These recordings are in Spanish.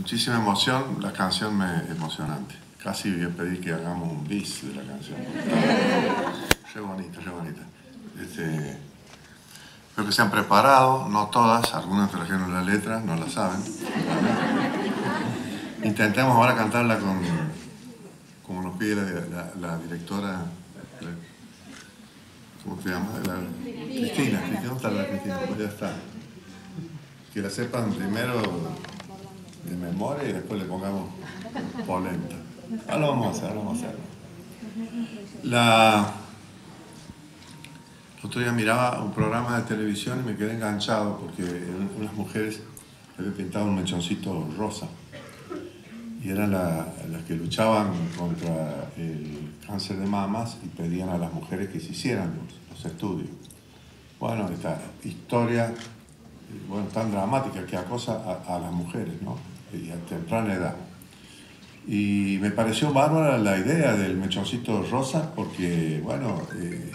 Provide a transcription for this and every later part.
muchísima emoción, la canción me emocionante. Casi voy a pedir que hagamos un bis de la canción. Qué bonita, qué bonita. Este, espero que se han preparado, no todas, algunas trajeron la letra, no la saben. Intentemos ahora cantarla con, como nos pide la, directora, ¿cómo se llama? Cristina, Cristina, ¿dónde está la Cristina? Pues ya está. Que la sepan primero de memoria y después le pongamos polenta. Ah, lo vamos a hacer, lo vamos a hacer. La... El otro día miraba un programa de televisión y me quedé enganchado porque unas mujeres habían pintado un mechoncito rosa y eran las que luchaban contra el cáncer de mamas y pedían a las mujeres que se hicieran los, estudios. Bueno, esta historia bueno, tan dramática que acosa a, a las mujeres, ¿no? Y a temprana edad. Y me pareció bárbara la idea del mechoncito rosa, porque, bueno, eh,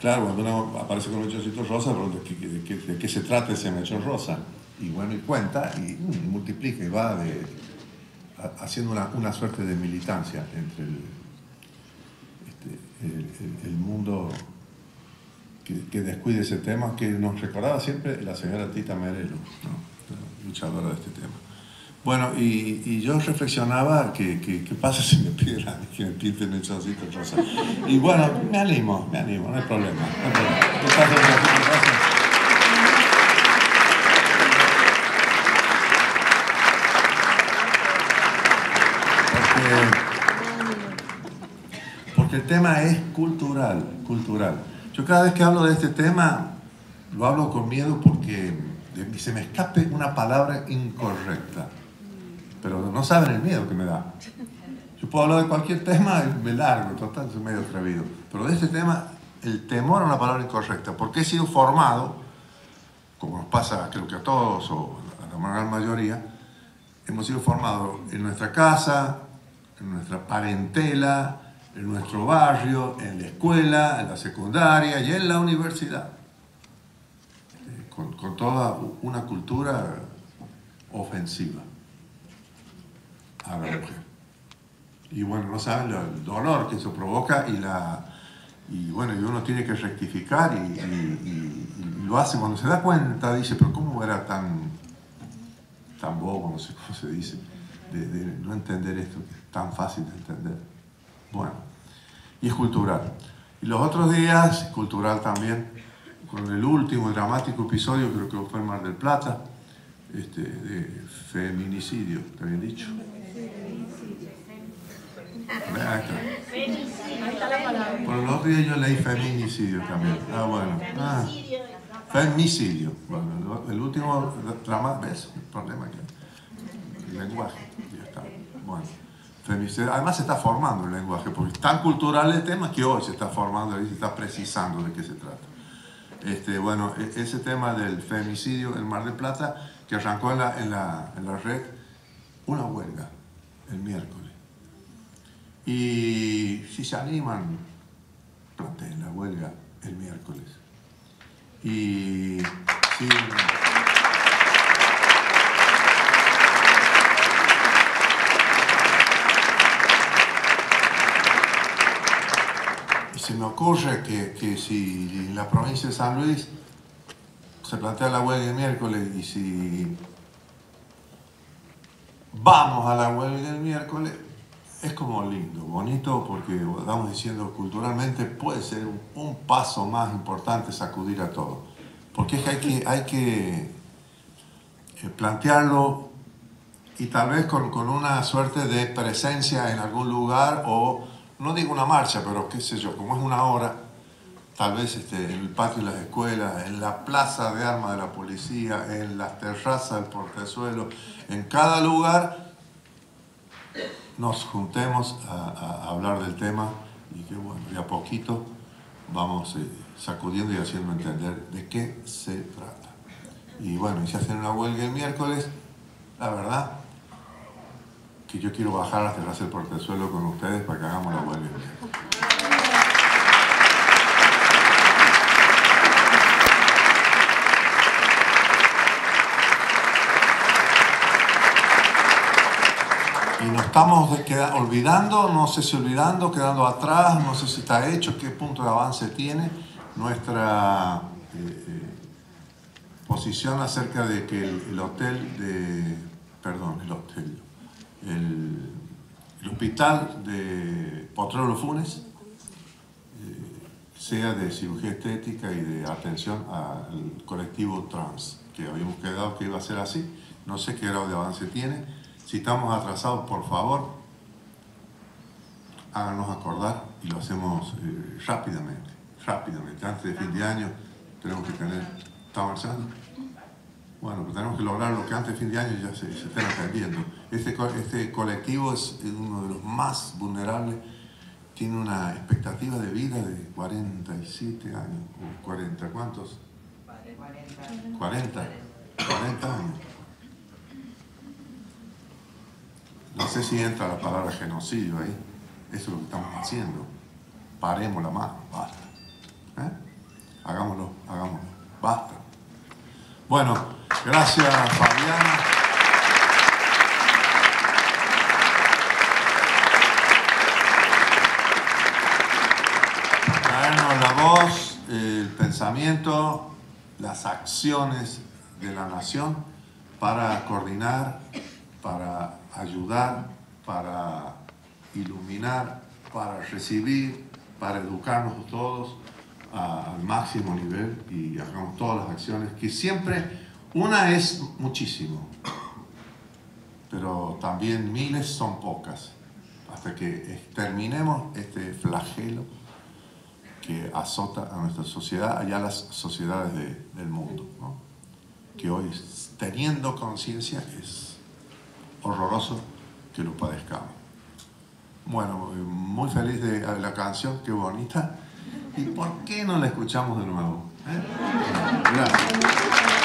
claro, cuando uno aparece con un mechoncito rosa, ¿de qué, se trata ese mechón rosa? Y bueno, y cuenta, y, mm, multiplica, y va de, haciendo una, una, suerte de militancia entre el, este, el, mundo que, que, descuide ese tema, que nos recordaba siempre la señora Tita Merelo, luchadora de este tema. Bueno, y, yo reflexionaba que, qué pasa si me piden a mí que me pinten chocito rosa. Y bueno, me animo, me animo, no hay problema. No hay problema. Porque, porque el tema es cultural, cultural. Yo cada vez que hablo de este tema, lo hablo con miedo porque se me escape una palabra incorrecta pero no saben el miedo que me da. Yo puedo hablar de cualquier tema me largo, total, soy medio atrevido. Pero de este tema, el temor a una palabra incorrecta, porque he sido formado, como nos pasa creo que a todos o a la gran mayoría, hemos sido formados en nuestra casa, en nuestra parentela, en nuestro barrio, en la escuela, en la secundaria y en la universidad. Eh, con, con toda una cultura ofensiva a la mujer. Y bueno, no saben el dolor que eso provoca y la... Y bueno, y uno tiene que rectificar y, lo hace cuando se da cuenta, dice, pero ¿cómo era tan, tan bobo, no sé cómo se dice, de, no entender esto, que es tan fácil de entender? Bueno, y es cultural. Y los otros días, cultural también, con el último dramático episodio, creo que fue en Mar del Plata, este, de feminicidio, ¿te habían dicho? Por los días yo leí feminicidio también. Ah, bueno. Ah, femicidio. Bueno, el último drama, ¿ves? El problema que el lenguaje. Ya está. Bueno. Femicidio. Además se está formando el lenguaje, porque es tan cultural el tema que hoy se está formando y se está precisando de qué se trata. Este, bueno, e-, ese tema del femicidio en Mar del Plata, que arrancó en la, en la, en la red, una huelga el miércoles. Y si se animan, planteen la huelga el miércoles. Y si, se me ocurre que, que si en la provincia de San Luis se plantea la huelga el miércoles y si vamos a la huelga el miércoles, es como lindo, bonito, porque estamos diciendo culturalmente puede ser un, paso más importante sacudir a todo. Porque es que hay que, hay que eh, plantearlo y tal vez con, con, una suerte de presencia en algún lugar o, no digo una marcha, pero qué sé yo, como es una hora, tal vez este, en el patio de las escuelas, en la plaza de armas de la policía, en las terrazas del portezuelo, en cada lugar nos juntemos a, hablar del tema y que bueno, de a poquito vamos eh, sacudiendo y haciendo entender de qué se trata. Y bueno, y si hacen una huelga el miércoles, la verdad que yo quiero bajar hacer el suelo con ustedes para que hagamos la huelga el miércoles. Y nos estamos olvidando, no sé si olvidando, quedando atrás, no sé si está hecho, qué punto de avance tiene nuestra eh, eh, posición acerca de que el, hotel de, perdón, el hotel, el, hospital de Potrero Funes eh, sea de cirugía estética y de atención al colectivo trans, que habíamos quedado que iba a ser así, no sé qué grado de avance tiene, si estamos atrasados, por favor, háganos acordar y lo hacemos rápidamente rápidamente, antes de fin de año, tenemos que tener, ¿está avanzando? Bueno, pues tenemos que lograr lo que antes de fin de año ya se, se estén atendiendo. Este, este colectivo es uno de los más vulnerables, tiene una expectativa de vida de 47 años, o 40, ¿cuántos? 40. 40, 40 años. No sé si entra la palabra genocidio ahí. Eso es lo que estamos haciendo. Paremos la mano, basta. ¿Eh? Hagámoslo, hagámoslo. Basta. Bueno, gracias Fabiana. Traernos la voz, el pensamiento, las acciones de la nación para coordinar, para ayudar, para iluminar, para recibir, para educarnos todos al máximo nivel y hagamos todas las acciones, que siempre una es muchísimo, pero también miles son pocas, hasta que terminemos este flagelo que azota a nuestra sociedad y a las sociedades del mundo, que hoy teniendo conciencia es horroroso que lo padezcamos. Bueno, muy feliz de la canción, qué bonita. ¿Y por qué no la escuchamos de nuevo? ¿Eh? Gracias.